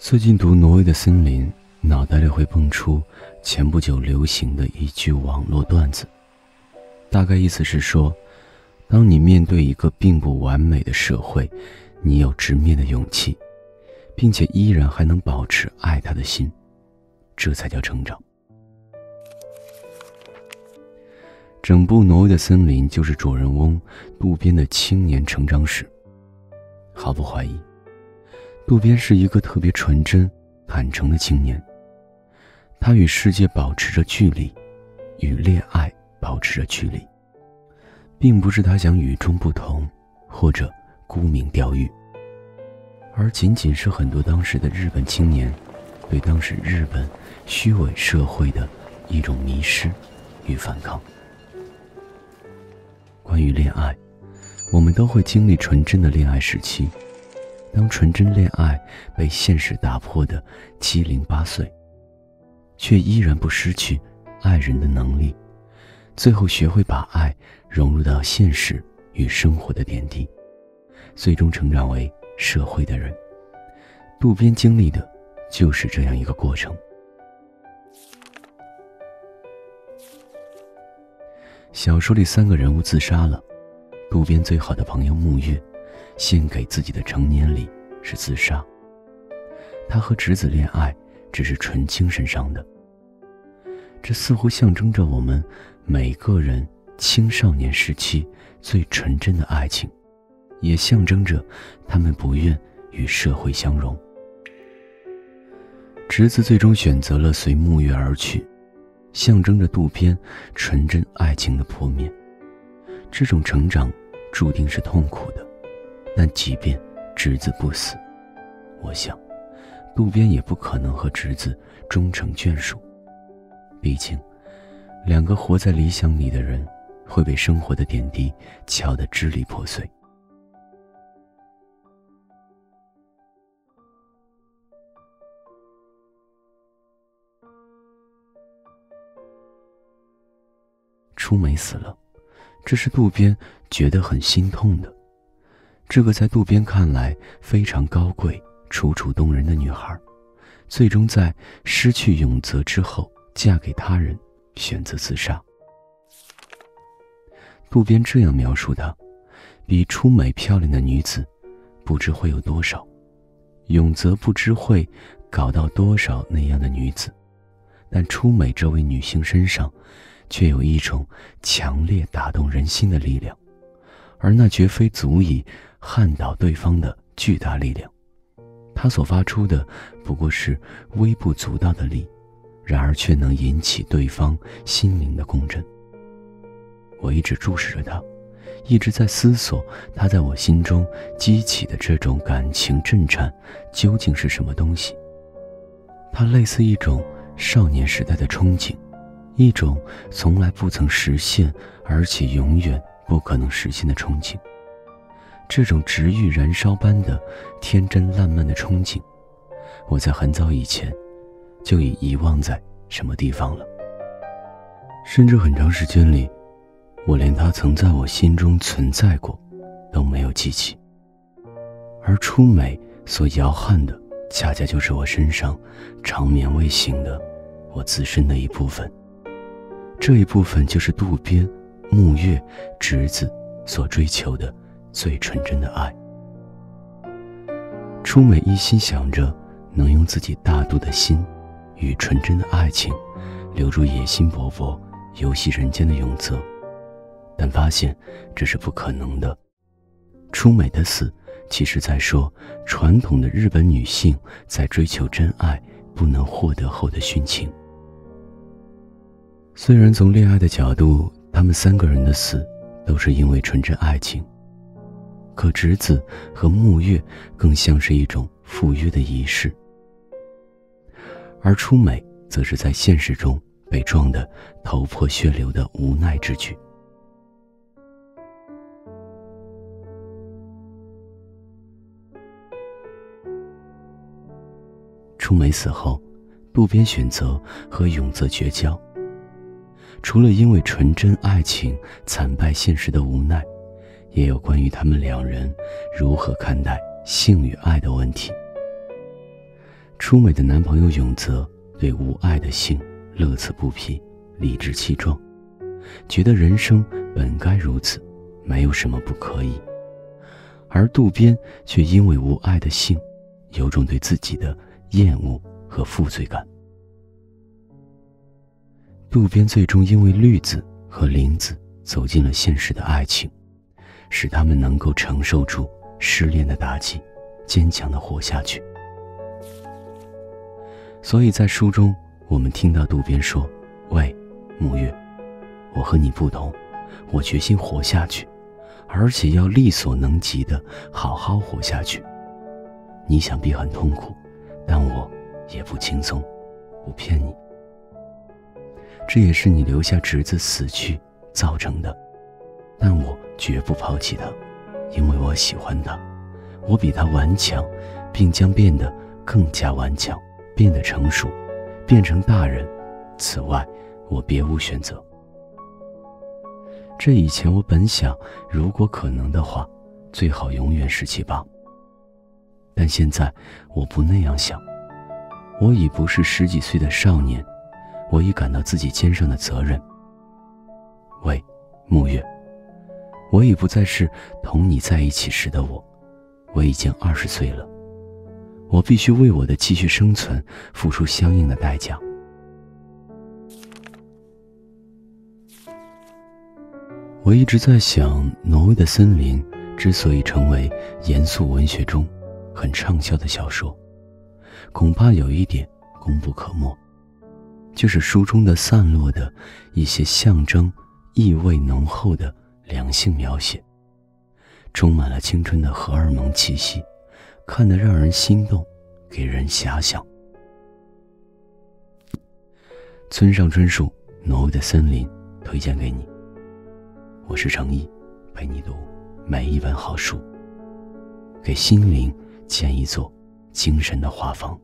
最近读《挪威的森林》，脑袋里会蹦出前不久流行的一句网络段子，大概意思是说，当你面对一个并不完美的社会，你有直面的勇气，并且依然还能保持爱他的心，这才叫成长。整部《挪威的森林》就是主人翁渡边的青年成长史，毫不怀疑。渡边是一个特别纯真、坦诚的青年。他与世界保持着距离，与恋爱保持着距离，并不是他想与众不同，或者沽名钓誉，而仅仅是很多当时的日本青年，对当时日本虚伪社会的一种迷失与反抗。关于恋爱，我们都会经历纯真的恋爱时期。当纯真恋爱被现实打破的七零八碎，却依然不失去爱人的能力，最后学会把爱融入到现实与生活的点滴，最终成长为社会的人。渡边经历的就是这样一个过程。小说里三个人物自杀了，渡边最好的朋友木月。献给自己的成年礼是自杀。他和直子恋爱只是纯精神上的，这似乎象征着我们每个人青少年时期最纯真的爱情，也象征着他们不愿与社会相融。直子最终选择了随木月而去，象征着渡边纯真爱情的破灭。这种成长注定是痛苦的。但即便侄子不死，我想，渡边也不可能和侄子终成眷属。毕竟，两个活在理想里的人，会被生活的点滴敲得支离破碎。初美死了，这是渡边觉得很心痛的。这个在渡边看来非常高贵、楚楚动人的女孩，最终在失去永泽之后，嫁给他人，选择自杀。渡边这样描述她：比出美漂亮的女子，不知会有多少；永泽不知会搞到多少那样的女子，但出美这位女性身上，却有一种强烈打动人心的力量，而那绝非足以。撼倒对方的巨大力量，他所发出的不过是微不足道的力，然而却能引起对方心灵的共振。我一直注视着他，一直在思索他在我心中激起的这种感情震颤究竟是什么东西。它类似一种少年时代的憧憬，一种从来不曾实现而且永远不可能实现的憧憬。这种直欲燃烧般的天真烂漫的憧憬，我在很早以前就已遗忘在什么地方了。甚至很长时间里，我连他曾在我心中存在过都没有记起。而初美所摇撼的，恰恰就是我身上长眠未醒的我自身的一部分。这一部分就是渡边、木月、直子所追求的。最纯真的爱，初美一心想着能用自己大度的心与纯真的爱情留住野心勃勃、游戏人间的永泽，但发现这是不可能的。初美的死，其实在说传统的日本女性在追求真爱不能获得后的殉情。虽然从恋爱的角度，他们三个人的死都是因为纯真爱情。可直子和木月更像是一种赴约的仪式，而初美则是在现实中被撞得头破血流的无奈之举。初美死后，渡边选择和永泽绝交。除了因为纯真爱情惨败现实的无奈，也有关于他们两人如何看待性与爱的问题。出美的男朋友永泽对无爱的性乐此不疲、理直气壮，觉得人生本该如此，没有什么不可以。而渡边却因为无爱的性，有种对自己的厌恶和负罪感。渡边最终因为绿子和玲子走进了现实的爱情，使他们能够承受住失恋的打击，坚强的活下去。所以在书中，我们听到渡边说：“喂，木月，我和你不同，我决心活下去，而且要力所能及的好好活下去。你想必很痛苦，但我也不轻松，不骗你。”这也是你留下侄子死去造成的，但我绝不抛弃他，因为我喜欢他，我比他顽强，并将变得更加顽强，变得成熟，变成大人。此外，我别无选择。这以前我本想，如果可能的话，最好永远十七八。但现在我不那样想，我已不是十几岁的少年。我已感到自己肩上的责任。喂，木月，我已不再是同你在一起时的我，我已经二十岁了，我必须为我的继续生存付出相应的代价。我一直在想，《挪威的森林》之所以成为严肃文学中很畅销的小说，恐怕有一点功不可没。就是书中的散落的一些象征意味浓厚的良性描写，充满了青春的荷尔蒙气息，看得让人心动，给人遐想。村上春树《挪威的森林》推荐给你。我是程毅，陪你读每一本好书，给心灵建一座精神的画舫。